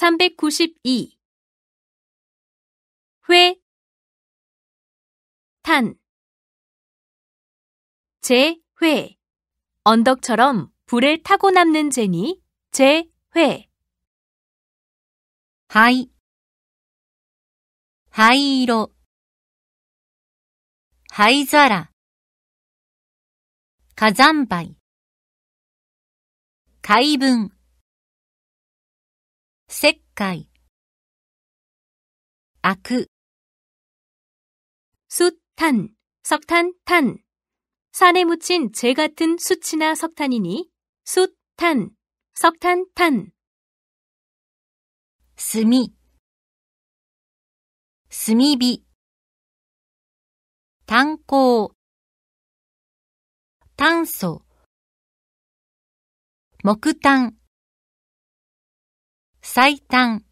392. 회, 탄. 재, 회. 언덕처럼 불을 타고 남는 재니, 재, 회. 하이. 하이로. 하이자라. 가잔바이. 가이분. 石灰、悪、 숫탄, 석탄, 탄. 산에 묻힌 재 같은 숯이나 석탄이니 숫탄, 석탄, 탄. 炭、炭火、炭鉱、炭素、木炭、 最短、